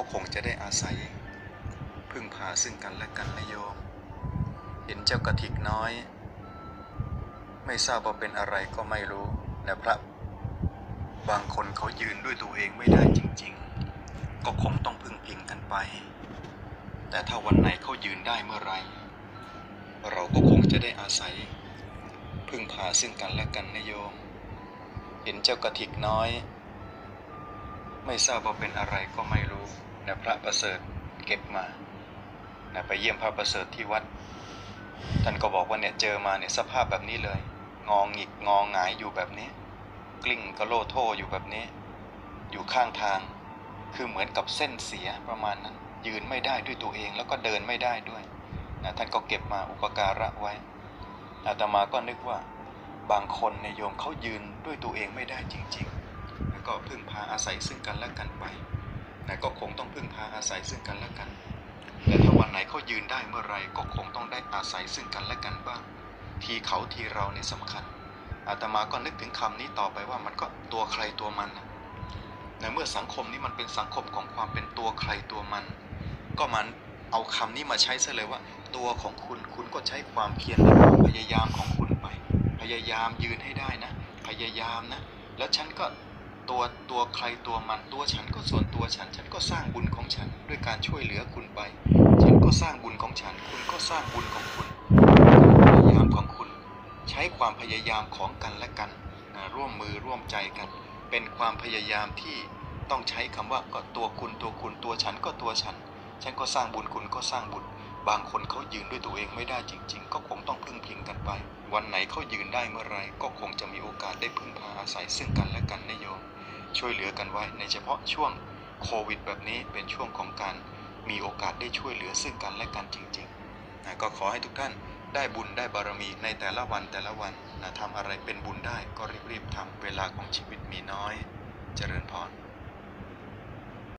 ก็คงจะได้อาศัย พึ่งพาซึ่งกันและกันนะโยม เห็นเจ้ากระถิกน้อย ไม่ทราบว่าเป็นอะไรก็ไม่รู้นะพระบางคนเขายืนด้วยตัวเองไม่ได้จริง ๆ ก็คงต้องพึ่งพิงกันไป แต่ถ้าวันไหนเขายืนได้เมื่อไร เราก็คงจะได้อาศัย พึ่งพาซึ่งกันและกันนะโยม เห็นเจ้ากระถิกน้อย ไม่ทราบว่าเป็นอะไรก็ไม่รู้นะพระประเสริฐเก็บมานะไปเยี่ยมพระประเสริฐที่วัด ท่านก็บอกว่าเนี่ยเจอมาเนี่ยสภาพแบบนี้เลย งองหงิกงองหงายอยู่แบบนี้ กลิ้งกระโลโทอยู่แบบนี้ อยู่ข้างทาง คือเหมือนกับเส้นเสียประมาณนั้น ยืนไม่ได้ด้วยตัวเองแล้วก็เดินไม่ได้ด้วยนะท่านก็เก็บมาอุปการะไว้อาตมาก็นึกว่าบางคนในโยมเขายืนด้วยตัวเองไม่ได้จริง ๆ ก็พึ่งพาอาศัยซึ่งกันและกันไปแต่ก็คงต้องพึ่งพาอาศัยซึ่งกันและกันแต่ถ้าวันไหนเขายืนได้เมื่อไรก็คงต้องได้อาศัยซึ่งกันและกันบ้าง ทีเขาทีเราเนี่ยสำคัญ อาตมาก็นึกถึงคำนี้ต่อไปว่ามันก็ตัวใครตัวมันนะในเมื่อสังคมนี้มันเป็นสังคมของความเป็นตัวใครตัวมัน ก็มันเอาคำนี้มาใช้ซะเลยว่า ตัวของคุณคุณก็ใช้ความเพียรและความพยายามของคุณไป พยายามยืนให้ได้นะ พยายามนะ แล้วฉันก็ ตัวตัวใครตัวมันตัวฉันก็ส่วนตัวฉัน ฉันก็สร้างบุญของฉันด้วยการช่วยเหลือคุณไป ฉันก็สร้างบุญของฉัน คุณก็สร้างบุญของคุณพยายามของคุณ ใช้ความพยายามของกันและกันนะร่วมมือร่วมใจกัน เป็นความพยายามที่ต้องใช้คำว่าก็ตัวคุณตัวคุณตัวฉันก็ตัวฉัน ฉันก็สร้างบุญคุณก็สร้างบุญ บางคนเขายืนด้วยตัวเองไม่ได้จริง ๆ ก็คงต้องพึ่งพิงกันไป วันไหนเขายืนได้เมื่อไรก็คงจะมีโอกาสได้พึ่งพาอาศัยซึ่งกันและกันนโยม ช่วยเหลือกันไว้ในเฉพาะช่วงโควิด แบบนี้เป็นช่วงของการมีโอกาสได้ช่วยเหลือซึ่งกันและกันจริงๆนะก็ขอให้ทุกท่านได้บุญได้บารมีในแต่ละวันแต่ละวันนะทำอะไรเป็นบุญได้ก็รีบๆทำเวลาของชีวิตมีน้อย เจริญพร